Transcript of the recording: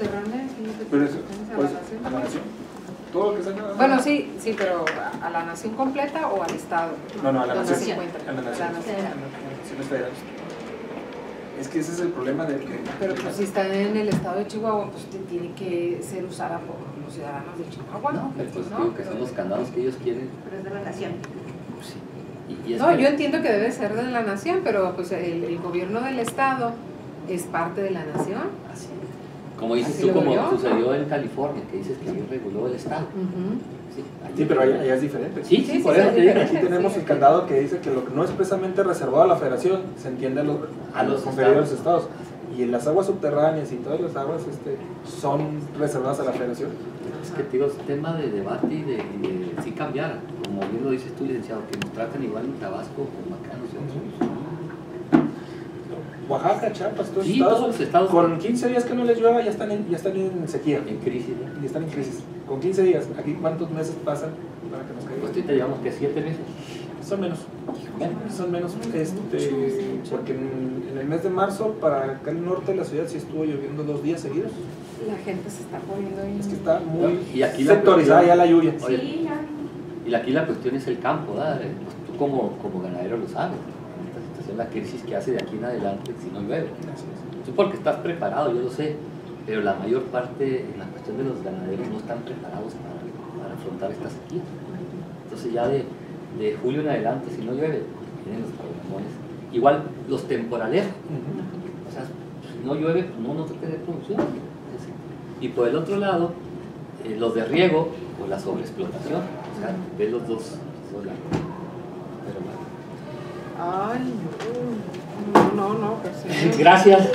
subterránea Pero eso, pues, la nación. a la nación. Todo lo que salga. Bueno, sí, sí, pero ¿a la nación completa o al Estado? No, no, a la ¿Dónde nación. se encuentra? A la nación. A la nación. A las naciones federales. Es que ese es el problema de que. Pero pues si está en el estado de Chihuahua, pues tiene que ser usada por los ciudadanos de Chihuahua. No, pero pues ¿no? digo que son los candados que ellos quieren. Pero es de la nación. pues, sí. Y, y es No, que- yo entiendo que debe ser de la nación, pero pues el, el gobierno del estado es parte de la nación. Así. Como dices Así tú, lo como yo. sucedió en California, que dices que ahí reguló el Estado. Sí, ahí- Sí, pero allá, allá es diferente. Sí, sí, Sí, sí, por sí, eso es te digo. Aquí tenemos sí, el sí. candado que dice que lo que no es expresamente reservado a la federación se entiende a los, A los conferidos de los estados. estados. Y en las aguas subterráneas y todas las aguas este, son reservadas a la federación. Es que te digo, es tema de debate y de, y de si cambiar. Como bien lo dices tú, licenciado, que nos tratan igual en Tabasco como acá nosotros. Oaxaca, Chiapas, todos Sí, los estados, todos los estados. con 15 días que no les llueva ya están en, ya están en sequía En crisis, ¿no? y están en crisis. Con 15 días, aquí cuántos meses pasan para que nos Pues caiga. ahorita llevamos que siete meses. Son menos, son menos, este, porque en, en el mes de marzo para acá el norte de la ciudad sí estuvo lloviendo dos días seguidos. La gente se está poniendo ahí. Es que está muy Y aquí la sectorizada cuestión- ya la lluvia. Oye, Sí, ya. Y aquí la cuestión es el campo, ¿verdad? Pues tú como, como ganadero lo sabes. La crisis que hace de aquí en adelante si no llueve. Tú porque estás preparado, yo lo sé, pero la mayor parte en la cuestión de los ganaderos no están preparados para, para afrontar esta sequía. Entonces ya de, de julio en adelante, si no llueve, vienen los problemones. Igual los temporaleros. O sea, si no llueve, pues no, no te producción. Y por el otro lado, eh, los de riego o la sobreexplotación. O sea, ves los dos. Pero bueno. Ay, no, no, no, pues. Gracias.